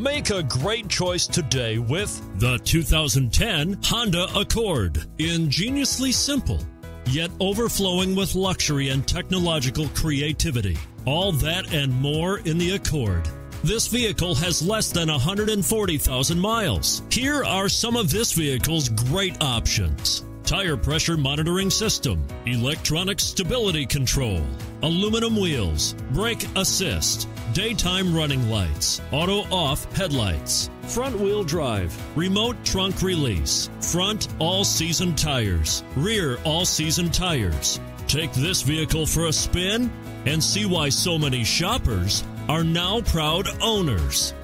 Make a great choice today with the 2010 Honda Accord. Ingeniously simple, yet overflowing with luxury and technological creativity. All that and more in the Accord. This vehicle has less than 140,000 miles. Here are some of this vehicle's great options tire pressure monitoring system, electronic stability control, aluminum wheels, brake assist, daytime running lights, auto off headlights, front wheel drive, remote trunk release, front all season tires, rear all season tires. Take this vehicle for a spin and see why so many shoppers are now proud owners.